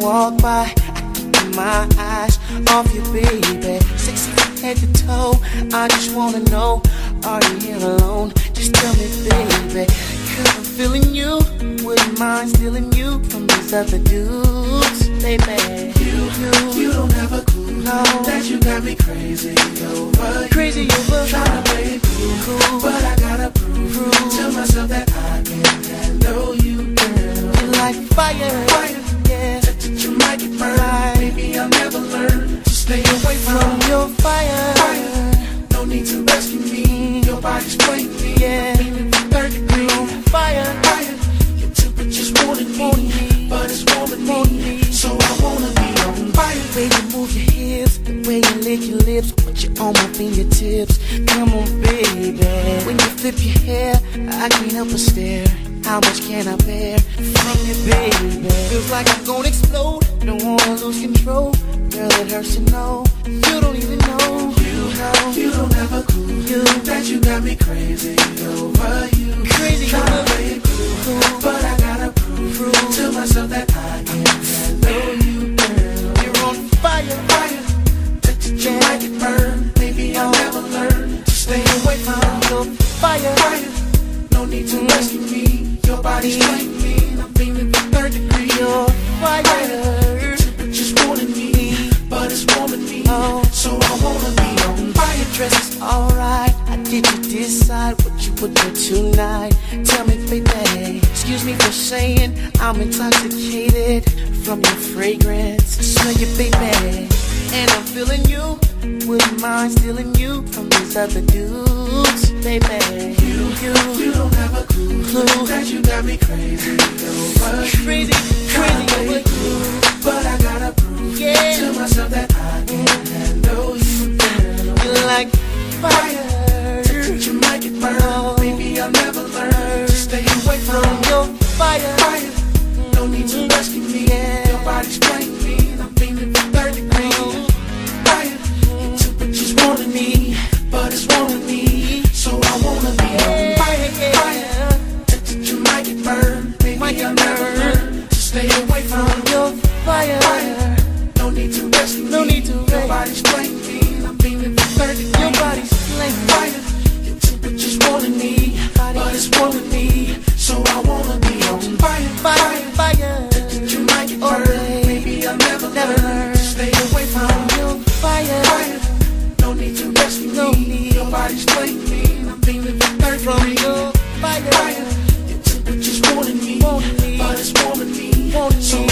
walk by, I keep my eyes off you, baby. Sexy from head to toe, I just wanna know, are you here alone? Just tell me, baby. Cause I'm feeling you, wouldn't mind stealing you from these other dudes, baby. You, you, you don't have a clue No. that you got me crazy over you. Crazy over Tryna play it cool, Cool. but I gotta prove, Prove. to myself that fire, yeah. That you maybe I'll never learn to stay away from your fire. No need to rescue me, your body's fire. Fire. Your temperature's me, but it's warming me. So I wanna be on fire. The way you move your hips, the way you lick your lips, put you on my fingertips. Come on, baby. When you flip your hair, I can't help but stare. How much can I bear from you, baby? Feels like I'm gonna explode. Don't wanna lose control. Girl, it hurts to know. You don't even know. You know. You don't have a clue You. that you got me crazy over you. Crazy Tryna over play it cool, but I gotta prove, Prove. to myself that I can handle you, girl. You're on fire. Fire. That you might get burned. Maybe I'll never learn to stay away from Your fire. fire. No need to rescue I'm the third degree. Your fire. Temperature's warning me, but it's warming me. So I wanna be on fire. dress alright. I did decide what you would do tonight? Tell me, baby. Excuse me for saying I'm intoxicated from your fragrance. Smell you, baby. And I'm feeling you. Wouldn't stealing you from these other dudes, baby. You, You you, clue, that you got me crazy over you. crazy, crazy over cool, but I gotta prove Yeah. to myself that I can handle you, girl. you like fire. You might get burned, maybe I'll never learn to stay away from From your fire. fire. No need to rescue me. Yeah. Your body's playing Might never to stay away from Your fire. fire. No need to rescue No me. need to Your rescue. body's playing me. I'm feeling the third degree. Your body's like fire. Your temperature's warning me, Body. but it's warming me. So I wanna be on fire. fire, fire. You might get Oh, burned. babe. Maybe I'll never, Never learn. Stay away from Your fire. fire. No need to rescue No me. need. Your body's playing me. I'm feeling the third From degree. your fire. Fire. want you.